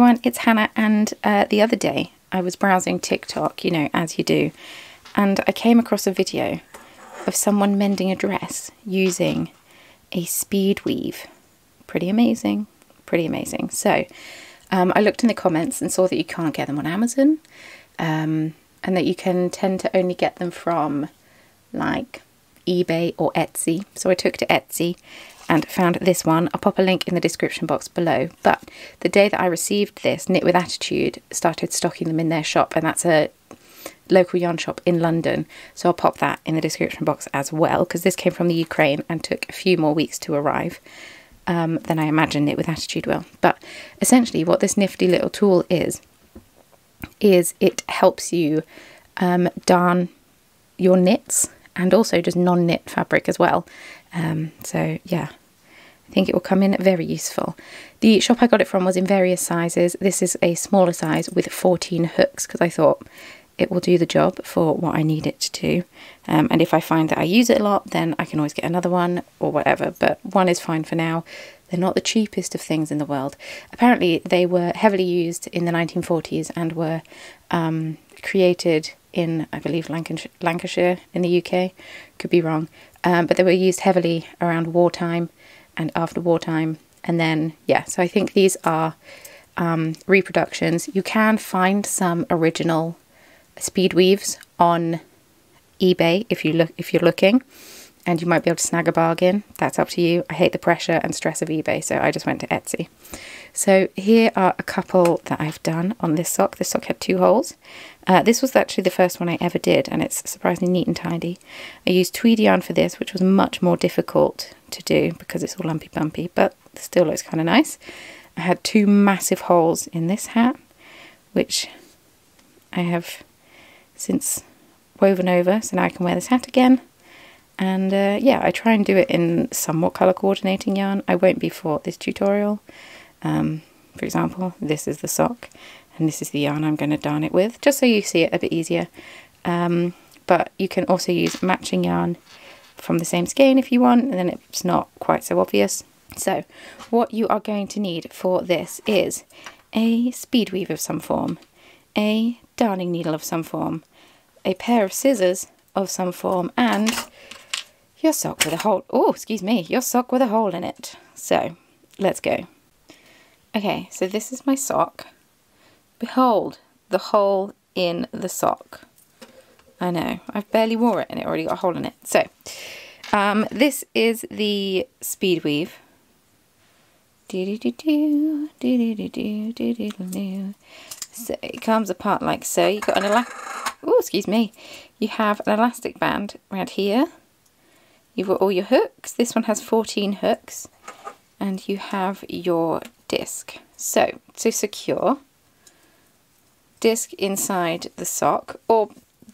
everyone, it's Hannah and uh, the other day I was browsing TikTok, you know, as you do, and I came across a video of someone mending a dress using a Speedweve. Pretty amazing, pretty amazing. So um, I looked in the comments and saw that you can't get them on Amazon um, and that you can tend to only get them from like eBay or Etsy. So I took to Etsy and found this one. I'll pop a link in the description box below. But the day that I received this, Knit with Attitude started stocking them in their shop, and that's a local yarn shop in London. So I'll pop that in the description box as well, because this came from the Ukraine and took a few more weeks to arrive um, than I imagined Knit with Attitude will. But essentially, what this nifty little tool is, is it helps you um, darn your knits and also just non-knit fabric as well. Um, so yeah, I think it will come in very useful. The shop I got it from was in various sizes. This is a smaller size with 14 hooks because I thought it will do the job for what I need it to do. Um, and if I find that I use it a lot, then I can always get another one or whatever. But one is fine for now. They're not the cheapest of things in the world. Apparently, they were heavily used in the 1940s and were um, created in, I believe, Lancashire, Lancashire in the UK. Could be wrong. Um, but they were used heavily around wartime and after wartime. And then, yeah, so I think these are um, reproductions. You can find some original Speedweves on eBay if you look if you're looking, and you might be able to snag a bargain. That's up to you. I hate the pressure and stress of eBay, so I just went to Etsy. So here are a couple that I've done on this sock. This sock had two holes. Uh, this was actually the first one I ever did, and it's surprisingly neat and tidy. I used tweed yarn for this, which was much more difficult to do because it's all lumpy bumpy, but still looks kind of nice. I had two massive holes in this hat, which I have since woven over, so now I can wear this hat again. And uh, yeah, I try and do it in somewhat colour coordinating yarn. I won't be for this tutorial. Um, for example, this is the sock, and this is the yarn I'm going to darn it with, just so you see it a bit easier. Um, but you can also use matching yarn from the same skein if you want, and then it's not quite so obvious. So what you are going to need for this is a Speedweve of some form, a darning needle of some form, a pair of scissors of some form, and your sock with a hole. Oh, excuse me, your sock with a hole in it. So let's go. Okay, so this is my sock. Behold, the hole in the sock. I know, I've barely wore it and it already got a hole in it. So, um, this is the Speedweve. So it comes apart like so. You've got an elastic, oh, excuse me. You have an elastic band around here. You've got all your hooks. This one has 14 hooks. And you have your disc. So, to secure, disc inside the sock or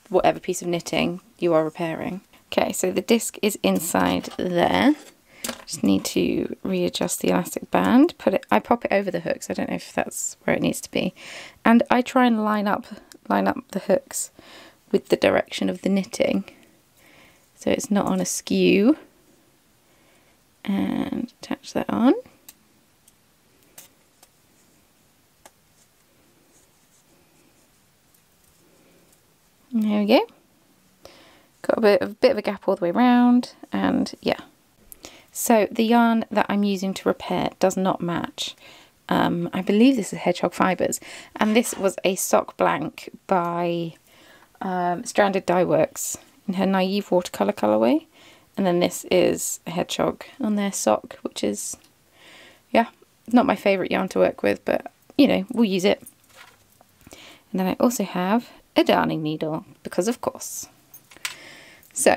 whatever piece of knitting you are repairing. Okay, so the disc is inside there. Just need to readjust the elastic band. Put it. I pop it over the hooks. I don't know if that's where it needs to be, and I try and line up line up the hooks with the direction of the knitting, so it's not on a skew. And attach that on. There we go. Got a bit of, a bit of a gap all the way around and yeah. So the yarn that I'm using to repair does not match. Um, I believe this is Hedgehog Fibres and this was a sock blank by um, Stranded Dye Works in her Naive Watercolour colourway. And then this is a hedgehog on their sock, which is, yeah, not my favourite yarn to work with, but, you know, we'll use it. And then I also have a darning needle, because of course. So,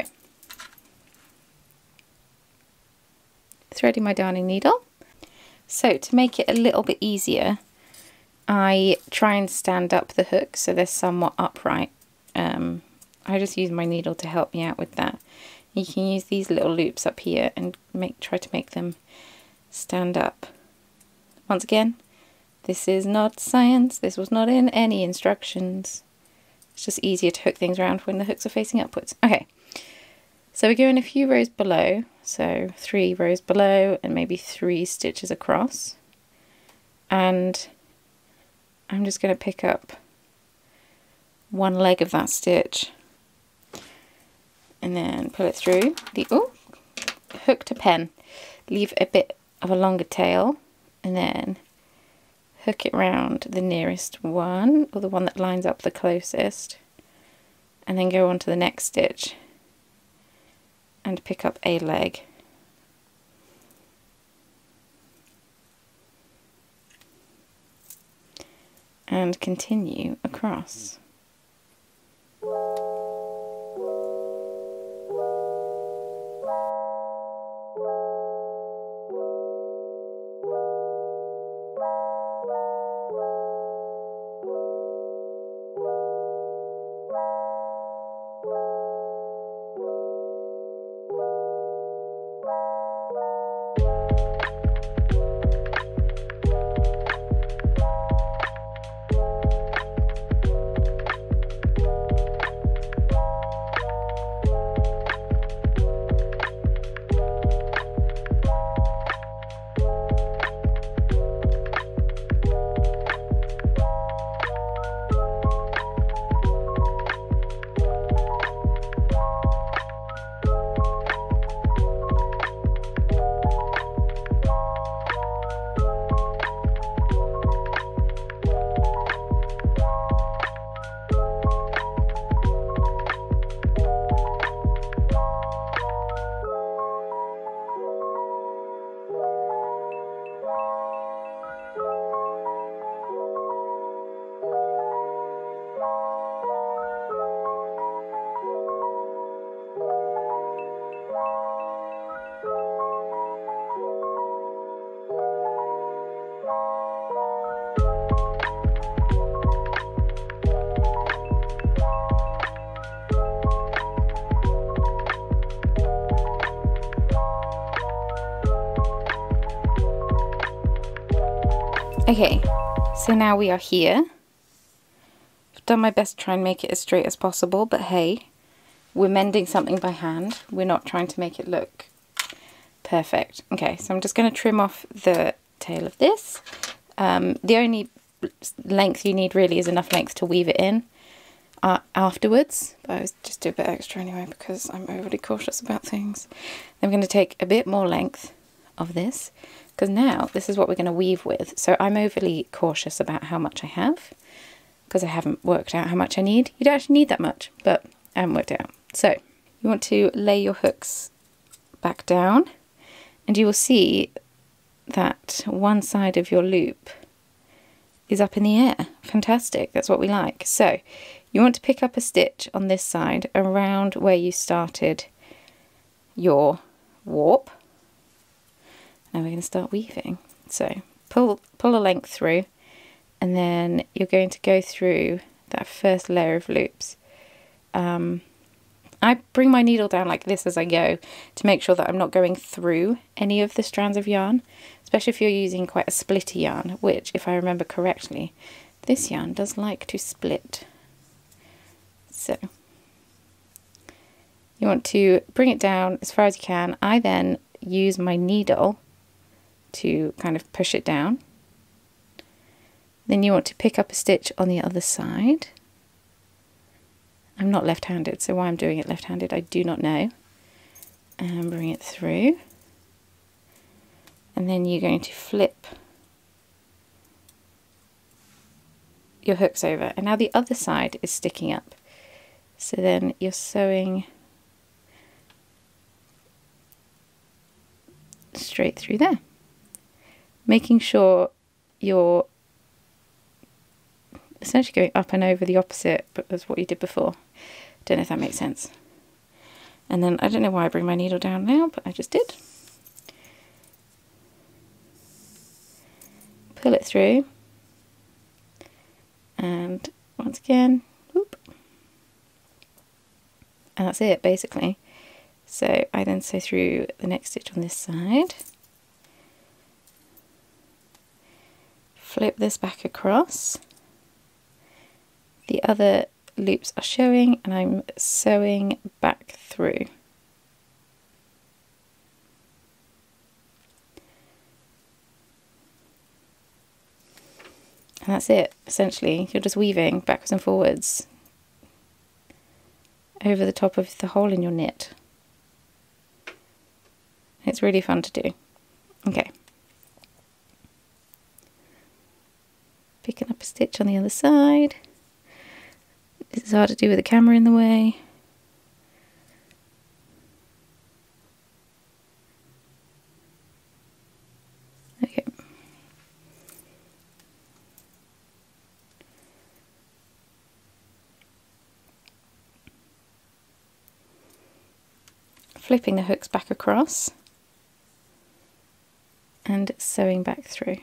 threading my darning needle. So to make it a little bit easier, I try and stand up the hook so they're somewhat upright. Um, I just use my needle to help me out with that. You can use these little loops up here and make try to make them stand up. Once again, this is not science. This was not in any instructions. It's just easier to hook things around when the hooks are facing upwards. Okay, so we're going a few rows below, so three rows below and maybe three stitches across. And I'm just going to pick up one leg of that stitch and then pull it through the oh hook to pen leave a bit of a longer tail and then hook it round the nearest one or the one that lines up the closest and then go on to the next stitch and pick up a leg and continue across. Okay, so now we are here. I've done my best to try and make it as straight as possible, but hey, we're mending something by hand. We're not trying to make it look perfect. Okay, so I'm just going to trim off the tail of this. Um, the only length you need really is enough length to weave it in uh, afterwards. But I was just do a bit extra anyway because I'm overly cautious about things. I'm going to take a bit more length of this because now this is what we're going to weave with. So I'm overly cautious about how much I have because I haven't worked out how much I need. You don't actually need that much, but I haven't worked out. So you want to lay your hooks back down and you will see that one side of your loop is up in the air. Fantastic, that's what we like. So you want to pick up a stitch on this side around where you started your warp now we're going to start weaving. So pull, pull a length through and then you're going to go through that first layer of loops. Um, I bring my needle down like this as I go to make sure that I'm not going through any of the strands of yarn, especially if you're using quite a splitty yarn, which, if I remember correctly, this yarn does like to split. So, you want to bring it down as far as you can. I then use my needle to kind of push it down. Then you want to pick up a stitch on the other side. I'm not left-handed, so why I'm doing it left-handed I do not know. And bring it through. And then you're going to flip your hooks over. And now the other side is sticking up. So then you're sewing straight through there making sure you're essentially going up and over the opposite but as what you did before. Don't know if that makes sense. And then I don't know why I bring my needle down now, but I just did. Pull it through. And once again, whoop. And that's it basically. So I then sew through the next stitch on this side. Flip this back across. The other loops are showing and I'm sewing back through. And that's it, essentially. You're just weaving backwards and forwards over the top of the hole in your knit. It's really fun to do. Okay. Picking up a stitch on the other side. This is hard to do with the camera in the way. Okay. Flipping the hooks back across and sewing back through.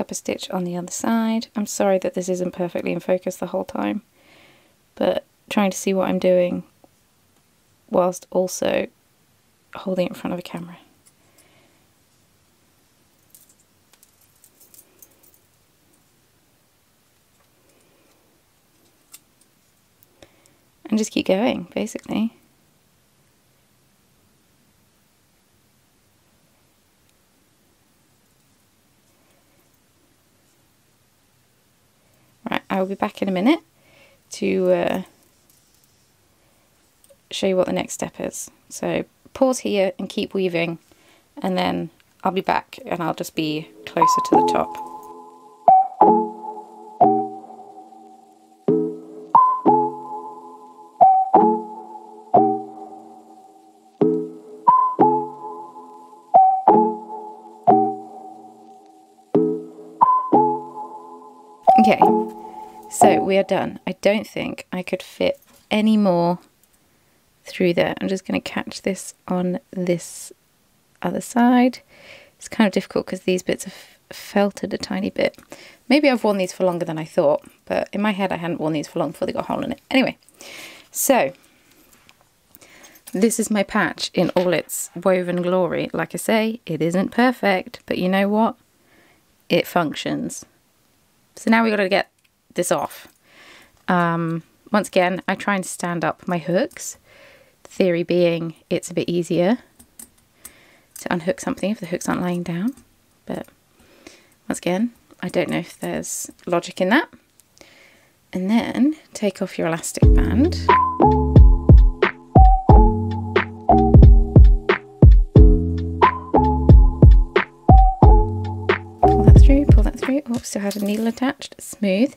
Up a stitch on the other side. I'm sorry that this isn't perfectly in focus the whole time but trying to see what I'm doing whilst also holding it in front of a camera. And just keep going, basically. Right, I will be back in a minute to uh, show you what the next step is. So pause here and keep weaving and then I'll be back and I'll just be closer to the top. Are done. I don't think I could fit any more through there. I'm just going to catch this on this other side. It's kind of difficult because these bits have felted a tiny bit. Maybe I've worn these for longer than I thought, but in my head I hadn't worn these for long before they got a hole in it. Anyway, so this is my patch in all its woven glory. Like I say, it isn't perfect, but you know what? It functions. So now we've got to get this off. Um, once again, I try and stand up my hooks. Theory being it's a bit easier to unhook something if the hooks aren't lying down. But once again, I don't know if there's logic in that. And then take off your elastic band. Pull that through, pull that through. Oh, still has a needle attached, smooth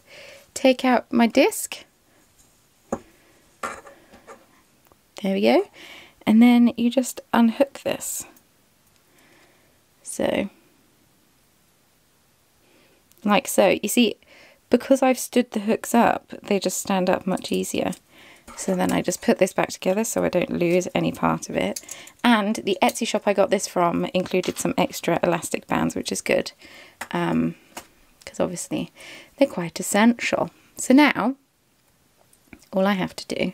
take out my disc. There we go. And then you just unhook this. So, like so. You see, because I've stood the hooks up, they just stand up much easier. So then I just put this back together so I don't lose any part of it. And the Etsy shop I got this from included some extra elastic bands, which is good. Um, because obviously they're quite essential. So now, all I have to do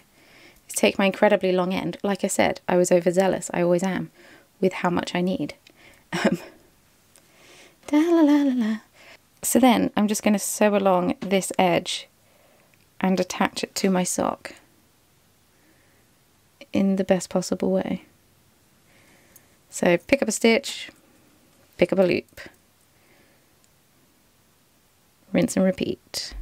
is take my incredibly long end. Like I said, I was overzealous, I always am, with how much I need. Um, la la la. So then I'm just going to sew along this edge and attach it to my sock in the best possible way. So pick up a stitch, pick up a loop, rinse and repeat.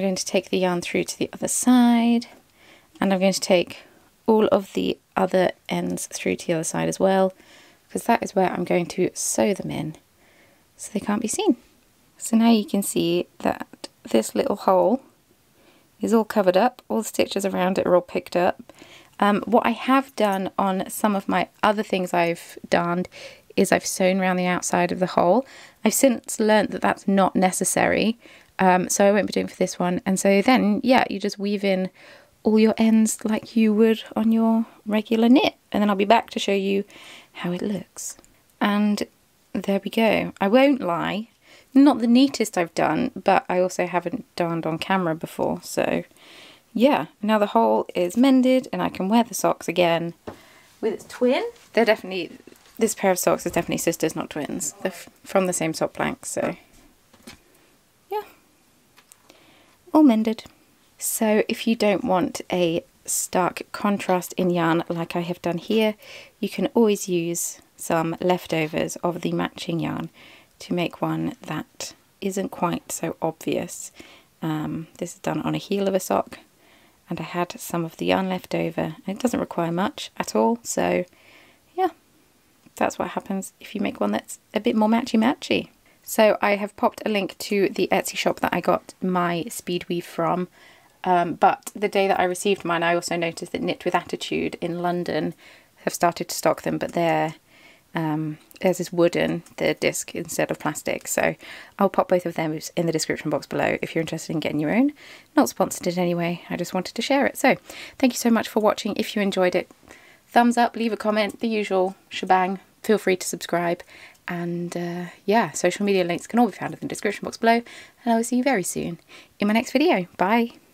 Going to take the yarn through to the other side and I'm going to take all of the other ends through to the other side as well because that is where I'm going to sew them in so they can't be seen. So now you can see that this little hole is all covered up, all the stitches around it are all picked up. Um, what I have done on some of my other things I've darned is I've sewn around the outside of the hole. I've since learnt that that's not necessary, um, so I won't be doing for this one. And so then, yeah, you just weave in all your ends like you would on your regular knit. And then I'll be back to show you how it looks. And there we go. I won't lie, not the neatest I've done, but I also haven't darned on camera before, so yeah. Now the hole is mended and I can wear the socks again with its twin. They're definitely, this pair of socks is definitely sisters, not twins. They're from the same sock blank, so yeah. All mended. So if you don't want a stark contrast in yarn like I have done here, you can always use some leftovers of the matching yarn to make one that isn't quite so obvious. Um, this is done on a heel of a sock and I had some of the yarn left over. It doesn't require much at all, so yeah, that's what happens if you make one that's a bit more matchy-matchy. So I have popped a link to the Etsy shop that I got my Speedweve from. Um, but the day that I received mine, I also noticed that Knit with Attitude in London have started to stock them, but they're um, there's this wooden, the disc instead of plastic. So I'll pop both of them in the description box below if you're interested in getting your own. Not sponsored in any way, I just wanted to share it. So thank you so much for watching. If you enjoyed it, thumbs up, leave a comment, the usual shebang. Feel free to subscribe. And uh, yeah, social media links can all be found in the description box below. And I will see you very soon in my next video. Bye.